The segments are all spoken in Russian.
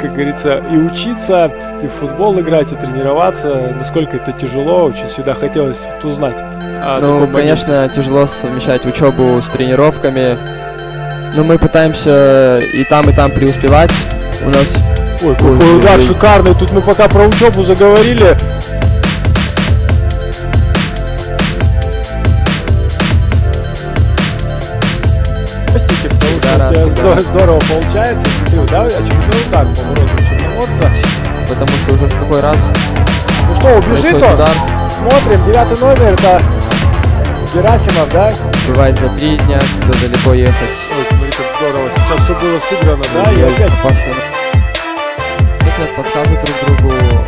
как говорится, и учиться, и в футбол играть, и тренироваться. Насколько это тяжело, очень всегда хотелось узнать. Ну, конечно, тяжело совмещать учебу с тренировками. Но мы пытаемся и там, и там преуспевать. У нас... Ой, какой удар шикарный. Тут мы пока про учебу заговорили. Здорово, получается. Смотри, да, очередной удар по воротам Черноморца. Потому что уже в какой раз? Ну что, убежит он? Удар. Смотрим, девятый номер, это Герасимов, да? Бывает за три дня, когда далеко ехать. Ой, смотри, как здорово. Сейчас все было сыграно, да? И, и опять... Опасно. Хотят подсказывать друг другу.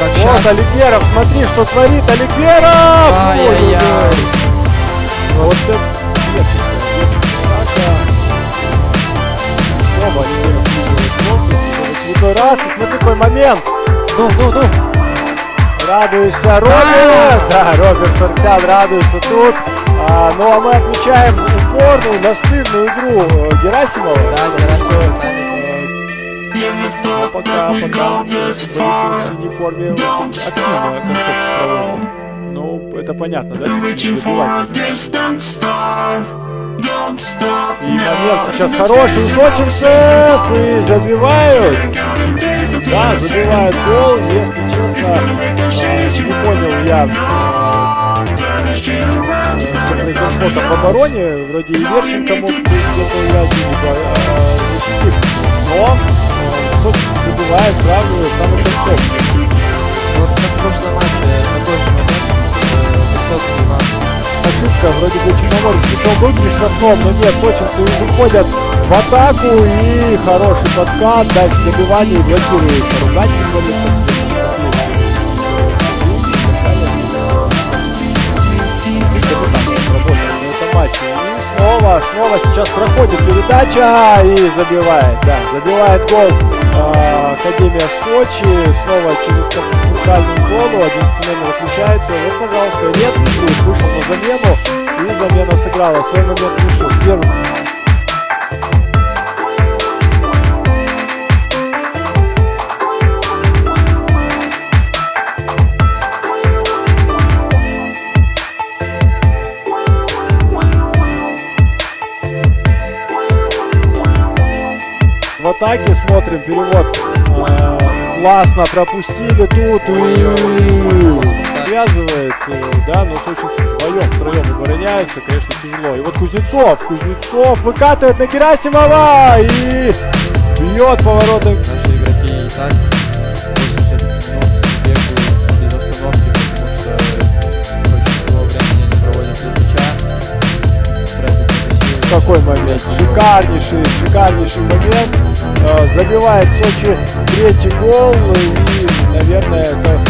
Вот как вот сейчас. Олигеров, смотри, что творит Олигеров! Ай-яй-яй. Ну, вот это Снова Олигеров раз, и смотри, какой момент! Ну, ну, ну! Радуешься, Роберт! Да, Роберт Сарксян радуется тут. А, ну а мы отмечаем упорную, настырную игру э, Герасимова. Да, Герасимова пока, пока. в синей форме активная концовка Ну, это понятно, да? И момент сейчас хороший, Сочинцев и забивают. Да, забивают гол, если честно, не понял я, произошло там в обороне, вроде и Левченко мог где-то играть, но Сочи забивает, сравнивает самый концов. Вот как в прошлом матче. Ошибка, вроде бы Черноморец мячом был при штрафном, но нет, сочинцы выходят в атаку и хороший подкат, дальше добивание и блокирует. Ругать. И снова, снова сейчас проходит передача и забивает. Да, забивает гол Академия Сочи. Снова через центральную зону. 11 номер отключается. Вот, пожалуйста, нет, вышел на замену. И замена сыграла. Свой момент вышел. Первый атаке. Смотрим перевод. Классно пропустили тут. Связывает, э, да, но очень вдвоем, втроем обороняются, конечно, тяжело. И вот Кузнецов, Кузнецов выкатывает на Герасимова и бьет поворотом. Наши игроки и так какой момент. Шикарнейший, шикарнейший момент. Э, забивает Сочи третий гол. И, наверное, это